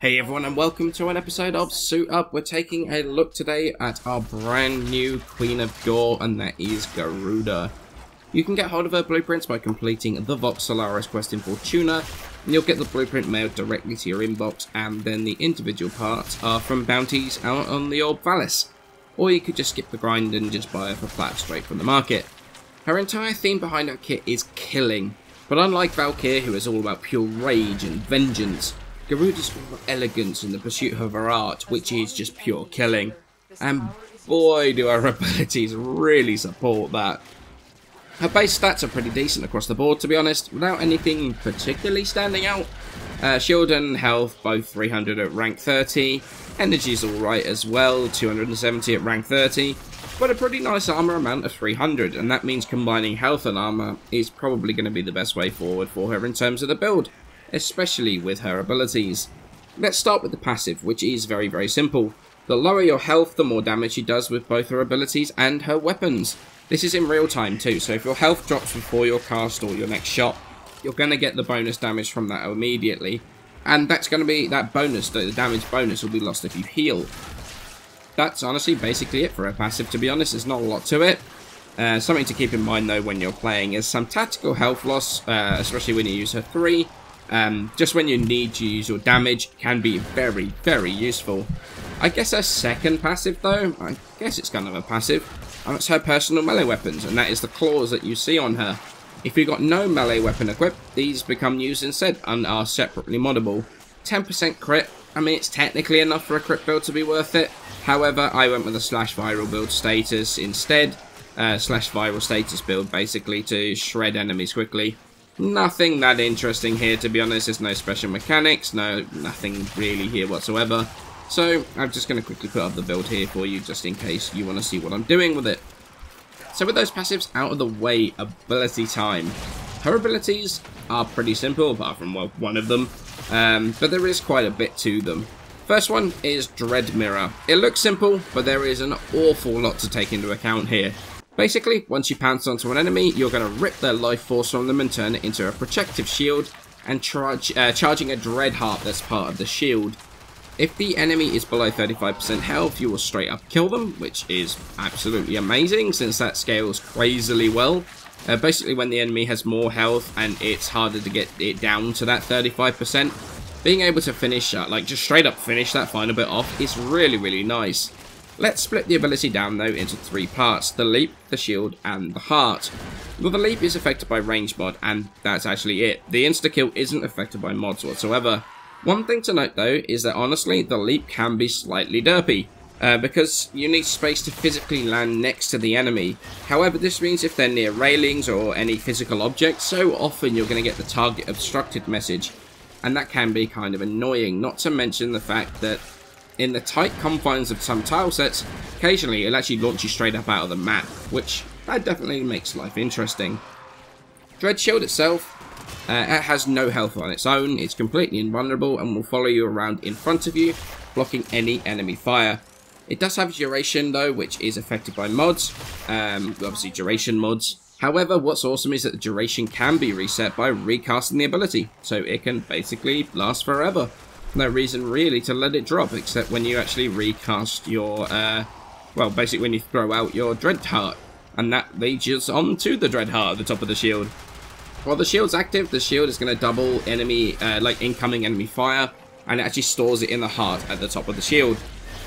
Hey everyone and welcome to an episode of Suit Up. We're taking a look today at our brand new Queen of Gore and that is Garuda. You can get hold of her blueprints by completing the Vox Solaris quest in Fortuna and you'll get the blueprint mailed directly to your inbox and then the individual parts are from bounties out on the Orb Vallis. Or you could just skip the grind and just buy her for flat straight from the market. Her entire theme behind her kit is killing, but unlike Valkyr who is all about pure rage and vengeance, Garuda's all about elegance in the pursuit of her art, which is just pure killing. And boy do her abilities really support that. Her base stats are pretty decent across the board to be honest, without anything particularly standing out. Uh, shield and health both 300 at rank 30, energy's alright as well, 270 at rank 30, but a pretty nice armor amount of 300, and that means combining health and armor is probably going to be the best way forward for her in terms of the build especially with her abilities. Let's start with the passive, which is very very simple. The lower your health, the more damage she does with both her abilities and her weapons. This is in real time too, so if your health drops before your cast or your next shot, you're going to get the bonus damage from that immediately. And that's going to be, that bonus, the damage bonus will be lost if you heal. That's honestly basically it for a passive, to be honest, there's not a lot to it. Uh, something to keep in mind though when you're playing is some tactical health loss, uh, especially when you use her 3, um, just when you need to use your damage can be very, very useful. I guess her second passive though, I guess it's kind of a passive, and it's her personal melee weapons, and that is the claws that you see on her. If you've got no melee weapon equipped, these become used instead and are separately moddable. 10% crit, I mean it's technically enough for a crit build to be worth it, however I went with a slash viral build status instead, uh, slash viral status build basically to shred enemies quickly. Nothing that interesting here, to be honest. There's no special mechanics, no nothing really here whatsoever. So I'm just going to quickly put up the build here for you, just in case you want to see what I'm doing with it. So with those passives out of the way, ability time. Her abilities are pretty simple, apart from well, one of them, um, but there is quite a bit to them. First one is Dread Mirror. It looks simple, but there is an awful lot to take into account here. Basically, once you pounce onto an enemy, you're going to rip their life force from them and turn it into a protective shield, and charge, uh, charging a Dread Heart that's part of the shield. If the enemy is below 35% health, you will straight up kill them, which is absolutely amazing since that scales crazily well. Uh, basically, when the enemy has more health and it's harder to get it down to that 35%, being able to finish, uh, like just straight up finish that final bit off is really, really nice. Let's split the ability down though into three parts, the leap, the shield, and the heart. Well, the leap is affected by range mod, and that's actually it. The insta-kill isn't affected by mods whatsoever. One thing to note though is that honestly, the leap can be slightly derpy. Uh, because you need space to physically land next to the enemy. However, this means if they're near railings or any physical objects, so often you're going to get the target obstructed message. And that can be kind of annoying, not to mention the fact that in the tight confines of some tile sets, occasionally it'll actually launch you straight up out of the map, which that definitely makes life interesting. Dread Shield itself, uh, it has no health on its own, it's completely invulnerable and will follow you around in front of you, blocking any enemy fire. It does have duration though, which is affected by mods, um, obviously duration mods. However, what's awesome is that the duration can be reset by recasting the ability, so it can basically last forever no reason really to let it drop, except when you actually recast your, uh, well, basically when you throw out your Dread Heart, and that leads you on to the Dread Heart at the top of the shield. While the shield's active, the shield is going to double enemy, uh, like incoming enemy fire, and it actually stores it in the heart at the top of the shield.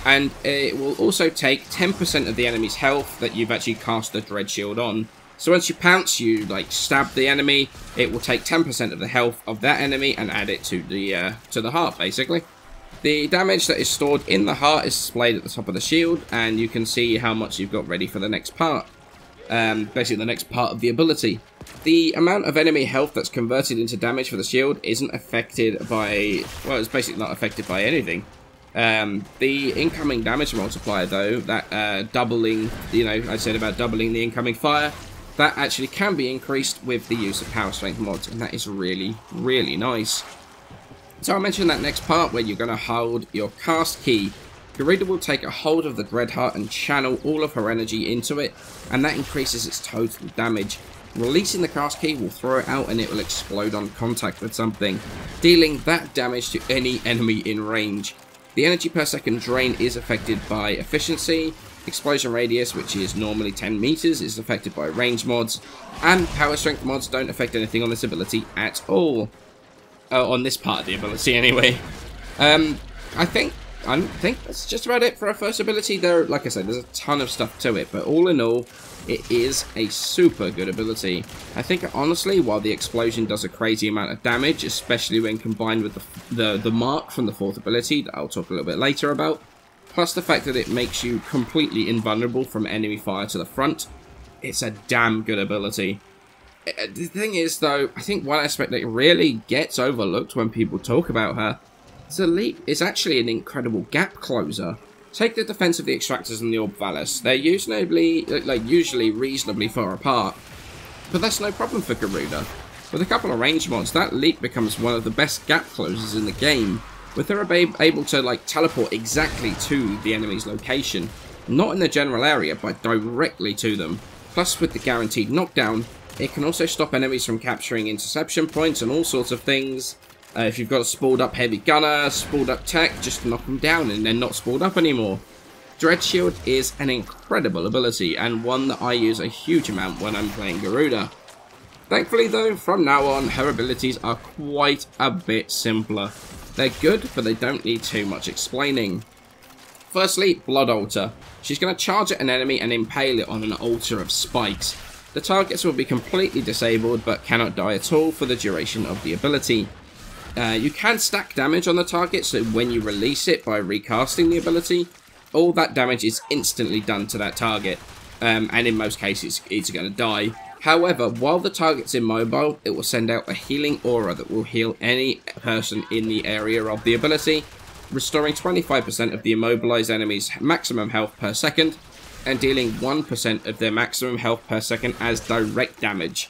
And it will also take 10% of the enemy's health that you've actually cast the Dread Shield on, so once you pounce, you like stab the enemy, it will take 10% of the health of that enemy and add it to the uh, to the heart, basically. The damage that is stored in the heart is displayed at the top of the shield, and you can see how much you've got ready for the next part. Um, basically, the next part of the ability. The amount of enemy health that's converted into damage for the shield isn't affected by... Well, it's basically not affected by anything. Um, the incoming damage multiplier, though, that uh, doubling, you know, I said about doubling the incoming fire, that actually can be increased with the use of power strength mods, and that is really, really nice. So I mentioned that next part where you're going to hold your cast key. Garuda will take a hold of the Dread Heart and channel all of her energy into it, and that increases its total damage. Releasing the cast key will throw it out and it will explode on contact with something, dealing that damage to any enemy in range. The energy per second drain is affected by efficiency, explosion radius, which is normally 10 meters, is affected by range mods, and power strength mods don't affect anything on this ability at all. Uh, on this part of the ability, anyway. Um, I think I think that's just about it for our first ability. There, like I said, there's a ton of stuff to it, but all in all, it is a super good ability. I think, honestly, while the explosion does a crazy amount of damage, especially when combined with the, the, the mark from the fourth ability that I'll talk a little bit later about, plus the fact that it makes you completely invulnerable from enemy fire to the front, it's a damn good ability. Uh, the thing is, though, I think one aspect that really gets overlooked when people talk about her is the leap is actually an incredible gap closer. Take the defense of the Extractors and the Orb Vallis. They're usually, like, usually reasonably far apart. But that's no problem for Garuda. With a couple of range mods, that leap becomes one of the best gap closers in the game, with her able to like teleport exactly to the enemy's location. Not in the general area, but directly to them. Plus, with the guaranteed knockdown, it can also stop enemies from capturing interception points and all sorts of things. Uh, if you've got a spooled up heavy gunner, spooled up tech, just knock them down and they're not spooled up anymore. Dread Shield is an incredible ability and one that I use a huge amount when I'm playing Garuda. Thankfully though, from now on, her abilities are quite a bit simpler. They're good, but they don't need too much explaining. Firstly, Blood Altar. She's going to charge at an enemy and impale it on an altar of spikes. The targets will be completely disabled, but cannot die at all for the duration of the ability. Uh, you can stack damage on the target, so when you release it by recasting the ability, all that damage is instantly done to that target, um, and in most cases, it's going to die. However, while the target's immobile, it will send out a healing aura that will heal any person in the area of the ability, restoring 25% of the immobilized enemy's maximum health per second, and dealing 1% of their maximum health per second as direct damage.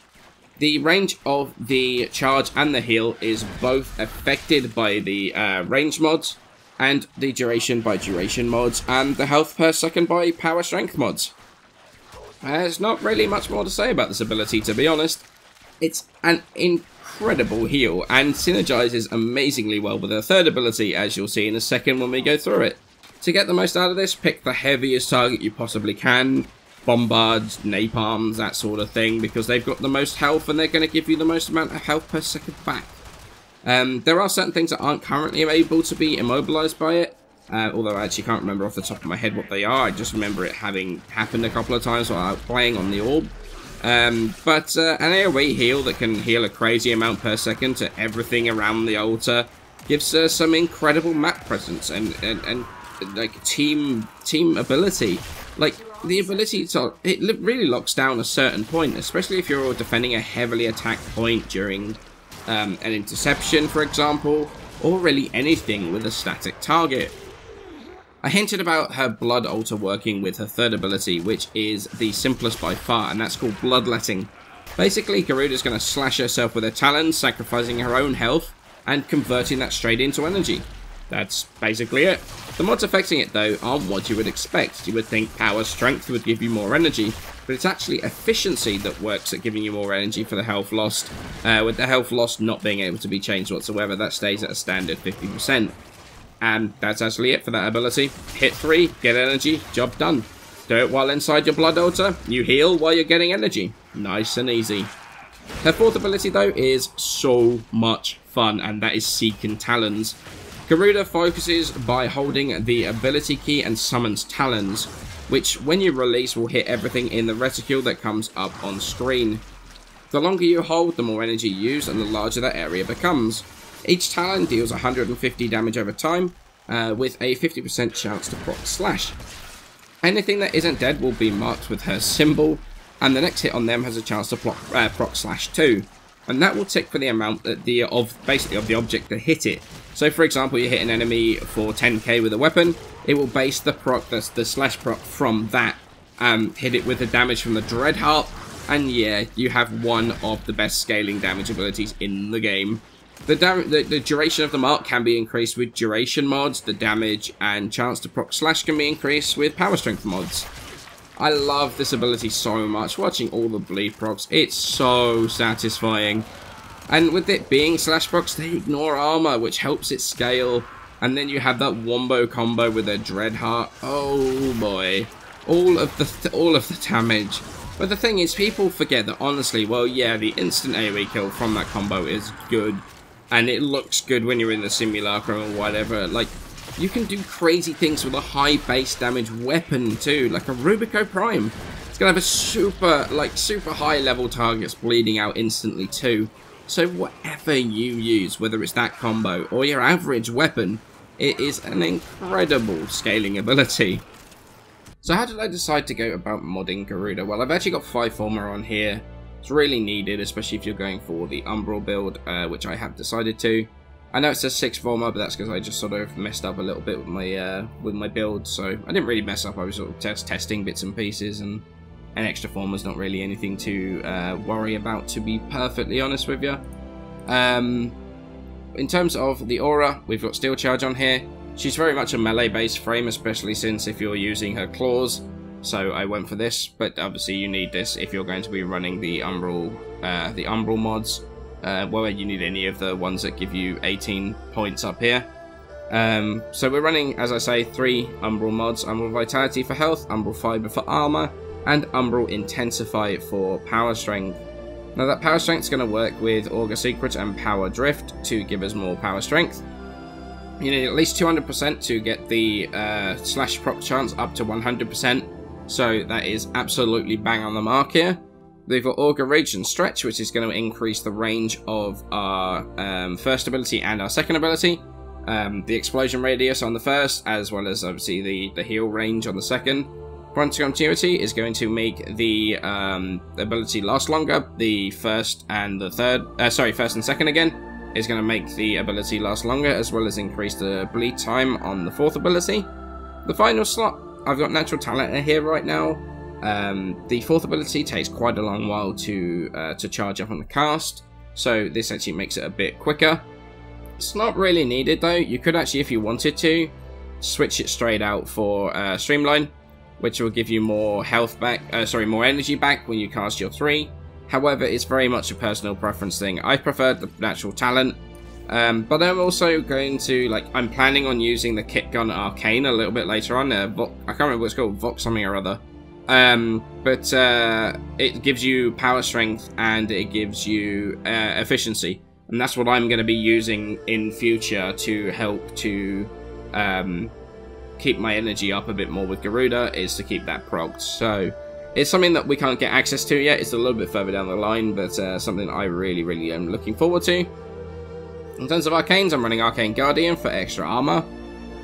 The range of the charge and the heal is both affected by the uh, range mods, and the duration by duration mods, and the health per second by power strength mods. There's not really much more to say about this ability, to be honest. It's an incredible heal, and synergizes amazingly well with her third ability, as you'll see in a second when we go through it. To get the most out of this, pick the heaviest target you possibly can, bombards, napalms, that sort of thing, because they've got the most health and they're going to give you the most amount of health per second back. Um, there are certain things that aren't currently able to be immobilized by it, uh, although I actually can't remember off the top of my head what they are. I just remember it having happened a couple of times while I was playing on the orb. Um, but uh, an AoE heal that can heal a crazy amount per second to everything around the altar gives uh, some incredible map presence and, and, and like team team ability. Like the ability to it really locks down a certain point, especially if you're defending a heavily attacked point during um, an interception, for example, or really anything with a static target. I hinted about her Blood Altar working with her third ability, which is the simplest by far, and that's called Bloodletting. Basically, Garuda's going to slash herself with her talons, sacrificing her own health, and converting that straight into energy. That's basically it. The mods affecting it, though, aren't what you would expect. You would think power strength would give you more energy, but it's actually efficiency that works at giving you more energy for the health lost, uh, with the health lost not being able to be changed whatsoever. That stays at a standard 50%. And that's actually it for that ability. Hit 3, get energy, job done. Do it while inside your blood altar, you heal while you're getting energy. Nice and easy. Her fourth ability though is so much fun and that is Seeking Talons. Garuda focuses by holding the ability key and summons Talons, which when you release will hit everything in the reticule that comes up on screen. The longer you hold, the more energy you use and the larger that area becomes. Each Talon deals 150 damage over time, uh, with a 50% chance to proc slash. Anything that isn't dead will be marked with her symbol, and the next hit on them has a chance to proc, uh, proc slash too. And that will tick for the amount that the of basically of the object that hit it. So for example, you hit an enemy for 10k with a weapon, it will base the proc, the, the slash proc from that, um, hit it with the damage from the Dread Heart, and yeah, you have one of the best scaling damage abilities in the game. The, the, the, duration of the mark can be increased with duration mods, the damage and chance to proc slash can be increased with power strength mods. I love this ability so much. Watching all the bleed procs, it's so satisfying. And with it being slash procs, they ignore armor, which helps it scale. And then you have that wombo combo with a Dreadheart. Oh boy. All of the th all of the damage. But the thing is, people forget that honestly, well yeah, the instant AoE kill from that combo is good. And it looks good when you're in the simulacrum or whatever. Like, you can do crazy things with a high base damage weapon too, like a Rubico Prime. It's gonna have a super, like, super high level targets bleeding out instantly too. So whatever you use, whether it's that combo or your average weapon, it is an incredible scaling ability. So how did I decide to go about modding Garuda? Well, I've actually got 5 Forma on here. It's really needed, especially if you're going for the Umbral build, uh, which I have decided to. I know it says six forma, but that's because I just sort of messed up a little bit with my uh, with my build. So I didn't really mess up. I was sort of test testing bits and pieces, and an extra form was not really anything to uh, worry about. To be perfectly honest with you, um, in terms of the aura, we've got Steel Charge on here. She's very much a melee-based frame, especially since if you're using her claws. So I went for this, but obviously you need this if you're going to be running the Umbral, uh, the Umbral mods uh, well, you need any of the ones that give you 18 points up here. Um, so we're running, as I say, three Umbral mods. Umbral Vitality for health, Umbral Fiber for armor, and Umbral Intensify for power strength. Now that power strength is going to work with Augur Secret and Power Drift to give us more power strength. You need at least 200% to get the uh, slash proc chance up to 100%, so that is absolutely bang on the mark here. They've got Augur Reach and Stretch, which is going to increase the range of our um, first ability and our second ability. Um, the explosion radius on the first, as well as obviously the, the heal range on the second. Quantum Continuity is going to make the um, ability last longer. The first and the third, uh, sorry, first and second again, is going to make the ability last longer, as well as increase the bleed time on the fourth ability. The final slot, I've got Natural Talent here right now, um, the fourth ability takes quite a long while to uh, to charge up on the cast, so this actually makes it a bit quicker. It's not really needed though. You could actually, if you wanted to, switch it straight out for uh, Streamline, which will give you more health back, uh, sorry, more energy back when you cast your three. However, it's very much a personal preference thing. I prefer the natural talent, um, but I'm also going to, like, I'm planning on using the Kit Gun Arcane a little bit later on. Uh, I can't remember what it's called, Vox something or other. Um, but uh, it gives you power strength and it gives you uh, efficiency. And that's what I'm going to be using in future to help to um, keep my energy up a bit more with Garuda, is to keep that progged. So it's something that we can't get access to yet. It's a little bit further down the line, but uh, something I really, really am looking forward to. In terms of arcanes, I'm running Arcane Guardian for extra armor.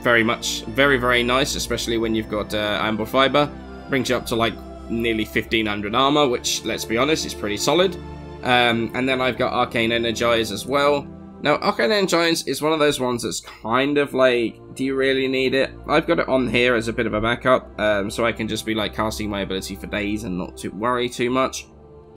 Very much, very, very nice, especially when you've got uh, Umbral Fiber. Brings you up to like nearly 1500 armor, which, let's be honest, is pretty solid. Um, and then I've got Arcane Energize as well. Now, Arcane Energize is one of those ones that's kind of like, do you really need it? I've got it on here as a bit of a backup, um, so I can just be like casting my ability for days and not to worry too much.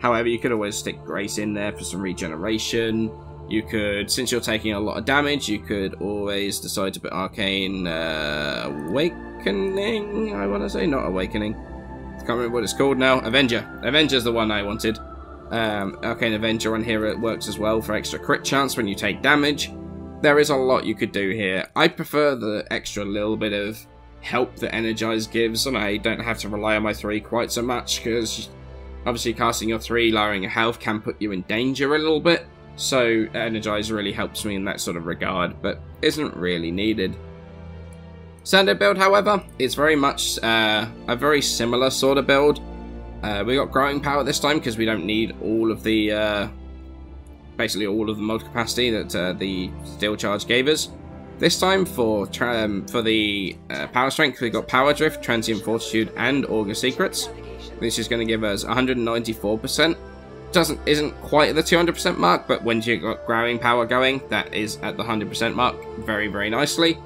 However, you could always stick Grace in there for some regeneration. You could, since you're taking a lot of damage, you could always decide to put Arcane uh, Awakening, I want to say, not Awakening. I can't remember what it's called now. Avenger. Avenger's the one I wanted. Um, Arcane Avenger on here it works as well for extra crit chance when you take damage. There is a lot you could do here. I prefer the extra little bit of help that Energize gives, and I don't have to rely on my 3 quite so much, because obviously casting your 3, lowering your health can put you in danger a little bit. So Energize really helps me in that sort of regard, but isn't really needed. Standard build, however, is very much uh, a very similar sort of build. Uh, we got growing power this time because we don't need all of the, uh, basically all of the mod capacity that uh, the steel charge gave us. This time for um, for the uh, power strength, we got power drift, transient fortitude, and augur secrets. This is going to give us 194%. Doesn't isn't quite at the 200% mark, but when you got growing power going, that is at the 100% mark very very nicely.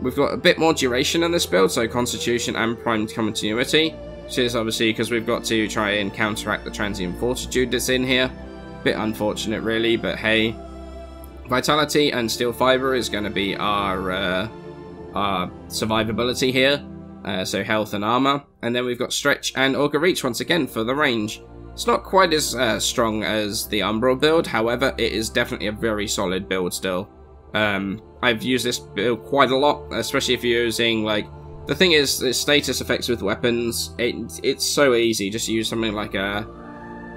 We've got a bit more duration in this build, so Constitution and Primed Continuity. Which is obviously because we've got to try and counteract the Transient Fortitude that's in here. Bit unfortunate really, but hey. Vitality and Steel Fiber is going to be our, uh, our survivability here. uh, so health and armor. And then we've got stretch and augur reach once again for the range. It's not quite as uh, strong as the Umbral build, however, it is definitely a very solid build still. Um, I've used this build quite a lot, especially if you're using, like, the thing is, the status effects with weapons, it, it's so easy, just use something like a,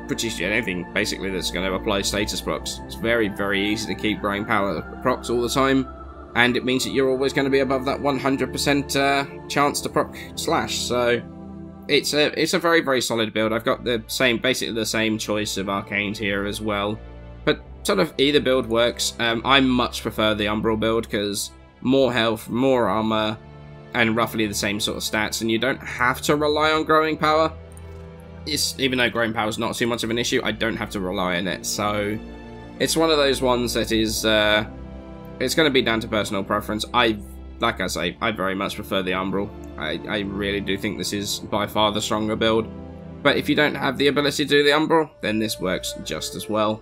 pretty anything, basically, that's going to apply status procs. It's very, very easy to keep growing power procs all the time, and it means that you're always going to be above that 100% uh, chance to proc slash, so it's a it's a very very solid build. I've got the same basically the same choice of arcanes here as well, but sort of either build works. Um, I much prefer the Umbral build because more health, more armor, and roughly the same sort of stats, and you don't have to rely on growing power. It's, even though growing power is not too much of an issue, I don't have to rely on it. So it's one of those ones that is uh, it's going to be down to personal preference. I like I say, I very much prefer the Umbral. I, I really do think this is by far the stronger build. But if you don't have the ability to do the Umbral, then this works just as well.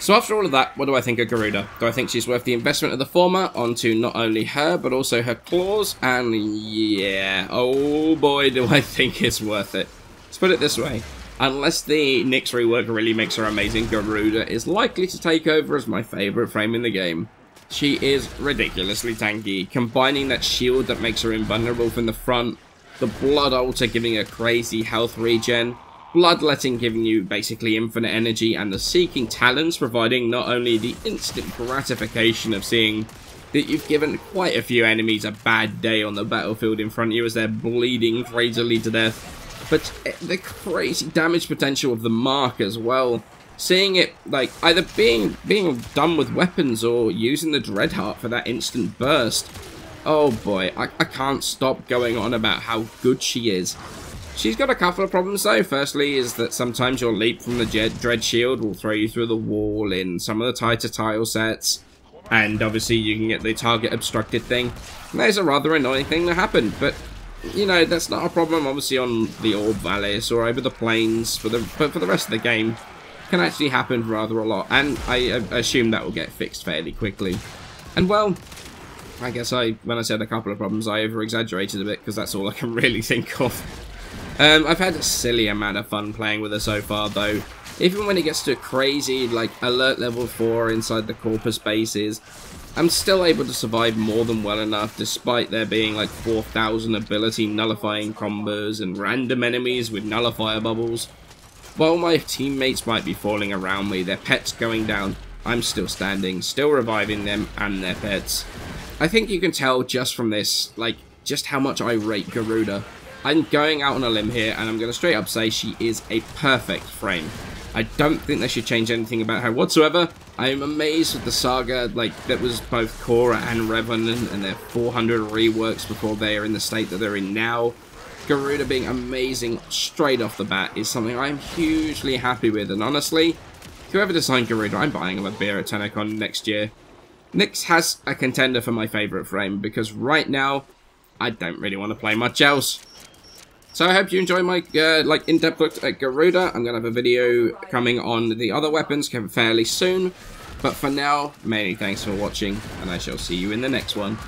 So after all of that, what do I think of Garuda? Do I think she's worth the investment of the Forma onto not only her, but also her claws? And yeah, oh boy do I think it's worth it. Let's put it this way. Unless the Nyx rework really makes her amazing, Garuda is likely to take over as my favourite frame in the game. She is ridiculously tanky, combining that shield that makes her invulnerable from the front, the Blood Altar giving her crazy health regen, Bloodletting giving you basically infinite energy, and the Seeking Talons providing not only the instant gratification of seeing that you've given quite a few enemies a bad day on the battlefield in front of you as they're bleeding crazily to death, but the crazy damage potential of the Mark as well seeing it like either being being done with weapons or using the Dreadheart for that instant burst. Oh boy, I, I can't stop going on about how good she is. She's got a couple of problems though. Firstly is that sometimes your leap from the Dread Shield will throw you through the wall in some of the tighter tile sets. And obviously you can get the target obstructed thing. And that is a rather annoying thing that happen, but you know, that's not a problem obviously on the Orb Vallis or over the plains, for the, but for the rest of the game, can actually happen rather a lot, and I uh, assume that will get fixed fairly quickly. And well, I guess I, when I said a couple of problems, I over-exaggerated a bit, because that's all I can really think of. Um, I've had a silly amount of fun playing with her so far, though. Even when it gets to crazy, like, alert level 4 inside the Corpus bases, I'm still able to survive more than well enough, despite there being, like, 4,000 ability nullifying combos and random enemies with nullifier bubbles. While my teammates might be falling around me, their pets going down, I'm still standing, still reviving them and their pets. I think you can tell just from this, like, just how much I rate Garuda. I'm going out on a limb here, and I'm going to straight up say she is a perfect frame. I don't think they should change anything about her whatsoever. I am amazed with the saga, like, that was both Khora and Revenant, and their 400 reworks before they are in the state that they're in now. Garuda being amazing straight off the bat is something I'm hugely happy with, and honestly, whoever designed Garuda, I'm buying him a beer at TennoCon next year. Nyx has a contender for my favourite frame, because right now, I don't really want to play much else. So I hope you enjoy my uh, like in-depth look at Garuda. I'm going to have a video coming on the other weapons fairly soon. But for now, many thanks for watching, and I shall see you in the next one.